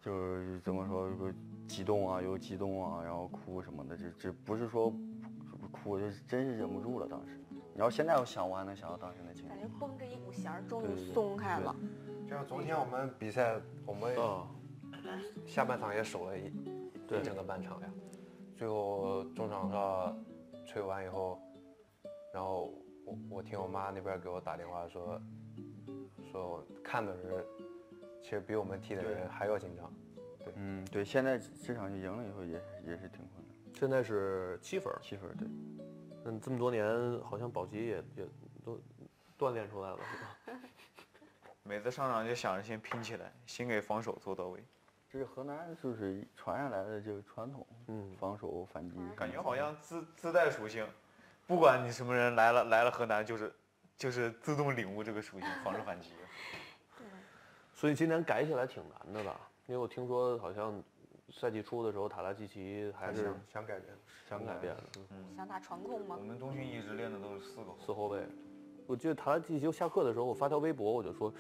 D: 就是怎么说，就激动啊，又激动啊，然后哭什么的，这这不是说哭，就是真是忍不住了当时。你要现在我想，我还能想到当时那情景。
C: 感觉绷着一股弦儿，终于
D: 对对对
C: 松开了。
B: 就像昨天我们比赛，我们
A: 啊，
B: 下半场也守了一
A: 对
B: 一整个半场呀，最后中场上吹完以后，然后我我听我妈那边给我打电话说，说看的人其实比我们踢的人还要紧张。
D: 对嗯，对，现在这场就赢了以后也也是挺困难，
A: 现在是七分儿。
D: 七分儿对。
A: 嗯，这么多年好像保级也也都锻炼出来了，是吧？
G: 每次上场就想着先拼起来，先给防守做到位，
D: 这是河南就是传下来的这个传统，
A: 嗯，
D: 防守反击，
G: 感觉好像自自带属性，不管你什么人来了来了河南就是就是自动领悟这个属性，防守反击。
A: 所以今年改起来挺难的吧？因为我听说好像赛季初的时候，塔拉季奇还是
B: 想想改变，
A: 想改变的，
C: 想打传控吗
G: 我？们冬训一直练的都是四个
A: 四后卫。我记得塔拉季奇下课的时候，我发条微博，我就说，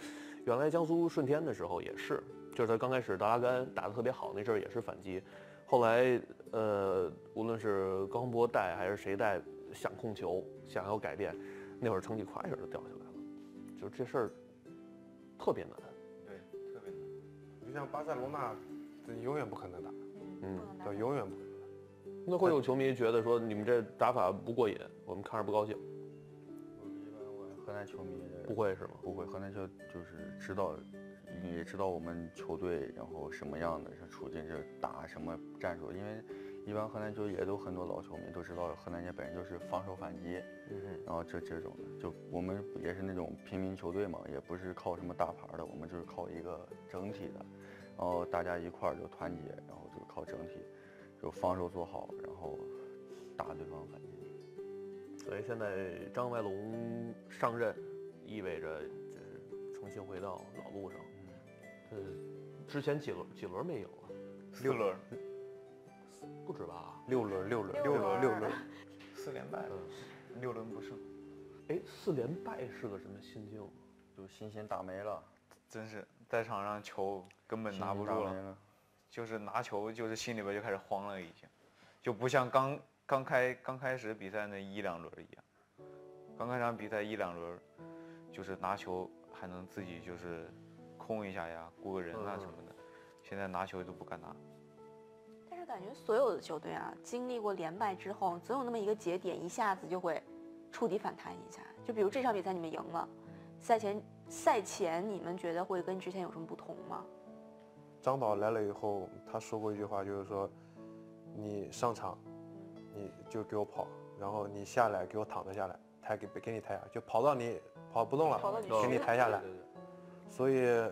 A: 原来江苏舜天的时候也是，就是他刚开始达拉甘打得特别好那阵儿也是反击，后来呃，无论是高洪波带还是谁带，想控球，想要改变，那会儿成绩咵一下就掉下来了，就这事儿特别难。
G: 对，特别难。
B: 就像巴塞罗那，这永远不可能打，
A: 嗯，
B: 对，永远不可能打。
A: 那会有球迷觉得说你们这打法不过瘾，我们看着不高兴，
D: 一般我河南球迷
A: 不会是吗？
D: 不会，河南球就是知道，也知道我们球队然后什么样的处境，就打什么战术，因为一般河南球也都很多老球迷都知道，河南人本身就是防守反击，
A: 嗯
D: 然后这这种的，就我们也是那种平民球队嘛，也不是靠什么大牌的，我们就是靠一个整体的，然后大家一块儿就团结，然后就靠整体，就防守做好，然后打对方反击。
A: 所以现在张外龙上任，意味着就是重新回到老路上。呃，之前几轮几轮没赢啊？
G: 六轮，
A: 不止吧？
B: 六轮，六轮，
C: 六
B: 六轮，六轮。
G: 四连败，六轮不胜，
A: 哎，四连败是个什么心境？
D: 就信心打没了，
G: 真是在场上球根本拿不住了。就是拿球就是心里边就开始慌了，已经，就不像刚刚开刚开始比赛那一两轮一样，刚开场比赛一两轮，就是拿球还能自己就是控一下呀，过个人啊
A: 嗯
G: 什么的，现在拿球都不敢拿。
C: 感觉所有的球队啊，经历过连败之后，总有那么一个节点，一下子就会触底反弹一下。就比如这场比赛你们赢了，赛前赛前你们觉得会跟之前有什么不同吗？
B: 张导来了以后，他说过一句话，就是说，你上场，你就给我跑，然后你下来给我躺着下来，抬给给你抬下，就跑到你跑不动了给你抬下来
A: 对。对对
B: 所以，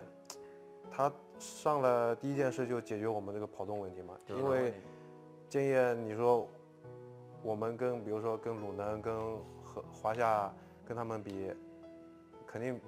B: 他上了第一件事就解决我们这个跑动问题嘛，因为建业你说我们跟比如说跟鲁能、跟和华夏跟他们比，肯定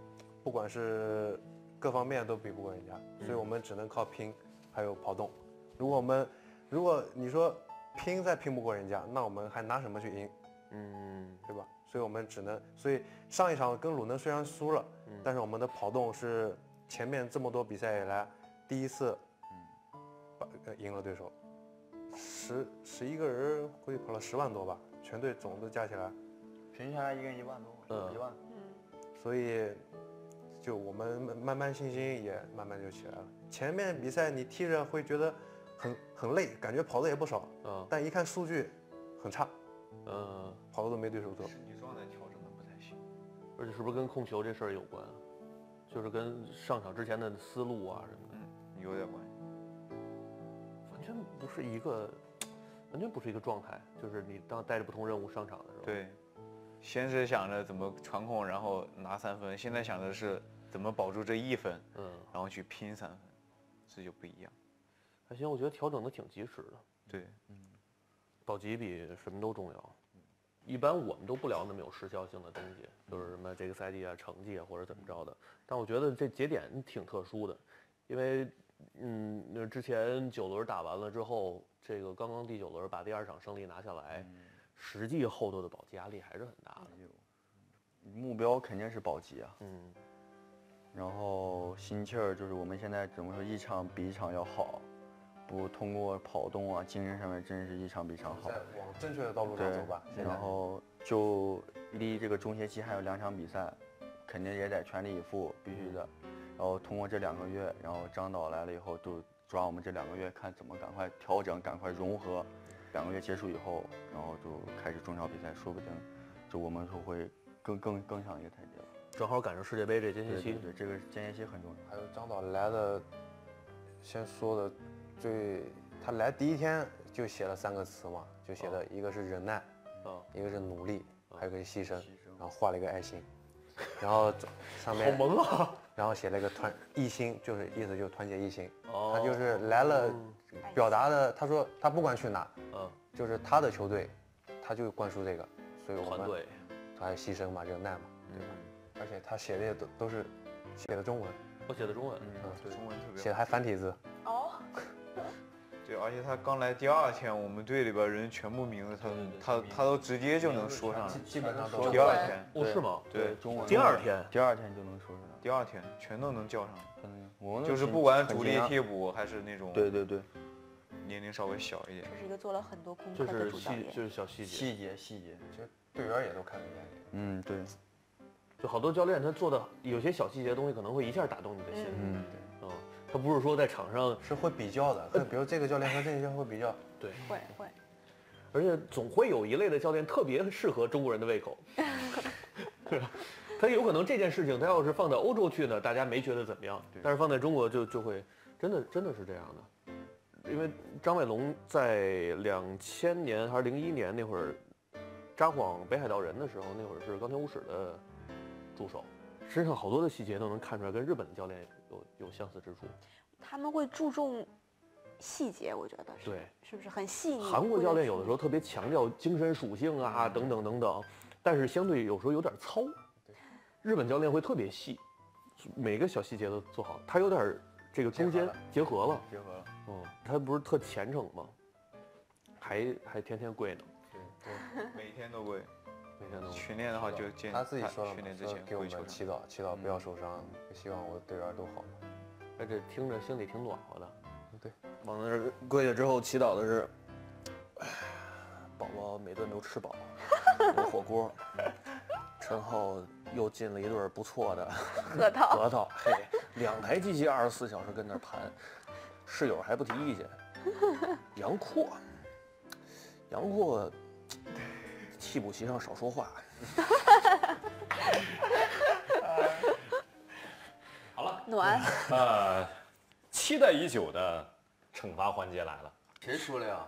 B: 不管是各方面都比不过人家，所以我们只能靠拼，还有跑动。如果我们如果你说拼再拼不过人家，那我们还拿什么去赢，
A: 嗯，
B: 对吧？所以我们只能，所以上一场跟鲁能虽然输了，但是我们的跑动是前面这么多比赛以来第一次，把呃赢了对手。十十一个人估计跑了十万多吧，全队总的加起来，
D: 平均下来一个人一万多，
A: 嗯
D: 一万。
B: 嗯所以就我们慢慢慢信心也慢慢就起来了。前面比赛你踢着会觉得很很累，感觉跑的也不少，
A: 嗯，
B: 但一看数据很差，
A: 嗯，
B: 跑的都没对手多。
G: 身体状态调整的不太行。
A: 而且是不是跟控球这事儿有关？就是跟上场之前的思路啊什么的。
G: 有点关系。
A: 完全不是一个，完全不是一个状态。就是你当带着不同任务上场的时候，
G: 对，先是想着怎么传控，然后拿三分，现在想的是怎么保住这一分，
A: 嗯，
G: 然后去拼三分，这就不一样。
A: 还行，我觉得调整的挺及时的。
G: 对，嗯
A: 保级比什么都重要。一般我们都不聊那么有时效性的东西，就是什么这个赛季啊、成绩啊或者怎么着的。但我觉得这节点挺特殊的，因为嗯，那之前九轮打完了之后，这个刚刚第九轮把第二场胜利拿下来，实际后头的保级压力还是很大的。
D: 目标肯定是保级啊。
A: 嗯。
D: 然后心气儿就是我们现在怎么说，一场比一场要好，不通过跑动啊，精神上面真是一场比一场好。
I: 往正确的道路上走吧。
D: 对，然后就离这个中学期还有两场比赛，肯定也得全力以赴，必须的。然后通过这两个月，然后张导来了以后，就抓我们这两个月，看怎么赶快调整，赶快融合。两个月结束以后，然后就开始中超比赛，说不定就我们就会更更更上一个台阶了。
A: 正好赶上世界杯这间歇期，
D: 对这个间歇期很重要。
I: 还有张导来的，先说的最，他来第一天就写了三个词嘛，就写的一个是忍耐，
A: 嗯，
I: 一个是努力，还有一个是牺牲，然后画了一个爱心，然后上面
A: 好萌啊，
I: 然后写了一个团一心，就是意思就是团结一心。
A: 哦
I: 他就是来了，表达的他说他不管去哪，
A: 嗯，
I: 就是他的球队，他就灌输这个，所以我们
A: 团队
I: 还有牺牲嘛，忍耐嘛，对吧？而且他写的也都都是写的中文，
A: 我写的中文，
I: 嗯，对，
G: 中文特别
I: 写的还繁体字。
C: 哦，
G: 对，而且他刚来第二天，我们队里边人全部名字他他他都直接就能说上来，
I: 基本上都
G: 第二天
A: 哦是吗？
G: 对
D: 中文
A: 第二天，
D: 第二天就能说上来。
G: 第二天全都能叫上来，
D: 嗯，我们
G: 就是不管主力替补还是那种
D: 对对对，
G: 年龄稍微小一点，
C: 这是一个做了很多功
A: 就
C: 课的
A: 是细，
C: 主教练。
A: 就是小细节。
D: 细节细节，
I: 其实队员也都看得见。
D: 嗯对，
A: 就好多教练他做的有些小细节的东西，可能会一下打动你的心。
D: 嗯
A: 嗯，他不是说在场上，
I: 是会比较的，会比如这个教练和这个教练会比较。
A: 对，
C: 会会，
A: 而且总会有一类的教练特别适合中国人的胃口，是吧？他有可能这件事情，他要是放到欧洲去呢，大家没觉得怎么样，但是放在中国就就会真的真的是这样的。因为张伟龙在两千年还是零一年那会儿札幌北海道人的时候，那会儿是钢铁武士的助手，身上好多的细节都能看出来，跟日本的教练有有相似之处。
C: 他们会注重细节，我觉得是，
A: 对，
C: 是不是很细腻？
A: 韩国教练有的时候特别强调精神属性
C: 嗯
A: 啊，等等等等，但是相对有时候有点糙。日本教练会特别细，每个小细节都做好，他有点这个中间结合了，
D: 结合了，
A: 嗯，他不是特虔诚吗？还还天天跪呢，对
G: 每天都会。
A: 每天都
G: 训练的话就见
I: 他自己说了
G: 训练之前
I: 说给我们祈祷，祈祷不要受伤，希望我的队员都好。
A: 而且听着心里挺暖和的。
I: 对，
A: 往那儿跪下之后祈祷的是，哎宝宝每顿都吃饱，有火锅，陈浩又进了一对不错的
C: 核桃
A: 核桃，嘿，两台机器二十四小时跟那儿盘，室友还不提意见。杨阔，杨阔，替补席上少说话。
C: 好了暖。
F: 呃，期待已久的惩罚环节来了。
D: 谁输了呀？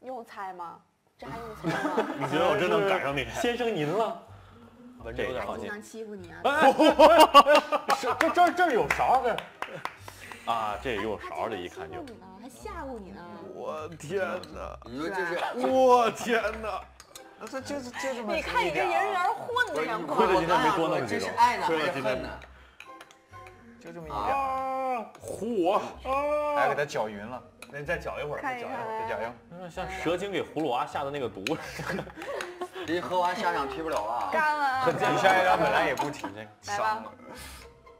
C: 用猜吗？这还用猜吗？
F: 你觉得我真能赶上你？先生您了，
A: 闻着有点好
C: 经常欺负你啊！
F: 这这这这有勺的啊，这有勺的，一看就
C: 还吓唬你呢。
A: 我天哪！
D: 你说这是
A: 我天哪！
G: 这就是就这么
C: 你看你这人缘混的杨
F: 亏了今天没多弄
D: 这
F: 几种，
D: 是爱呢
F: 亏了今天
D: 呢？
G: 就这么一点，
F: 啊，嚯！
G: 来给它搅匀了，
F: 那你再搅一会儿，再搅一会儿。
G: 再搅匀。
F: 嗯像蛇精给葫芦娃下的那个毒，
D: 这一喝完下场踢不了了。
C: 干了，
G: 你下一场本来也不踢，
C: 来吧。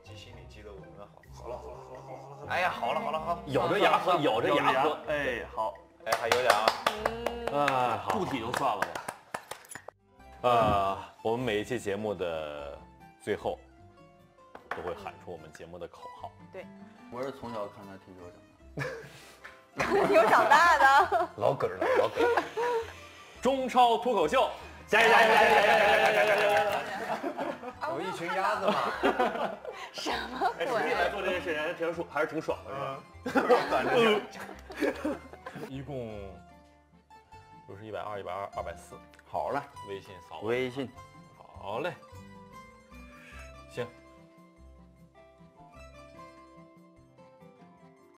G: 记心里记得我们的好。好了好了好了好了好了。哎呀，好了好了好了。
F: 咬着牙喝，咬着牙喝。
A: 哎，好，
G: 哎，还有点啊。
F: 哎，好
A: 固。体就算了吧。
F: 呃，我们每一期节目的最后都会喊出我们节目的口号。
D: 对，我是从小看他踢球长
C: 的，有长大的，
I: 老梗了，老梗。
F: 中超脱口秀，加油加油加油加油加油加油！
B: 我们一群鸭子嘛。
C: 什么
F: 哎？实际来做这件事情，挺爽，还是挺爽的。反正 一共就是一百二、一百二、二百四。
D: 好了，
F: 微信扫我。
D: 微信。
F: 好嘞，行，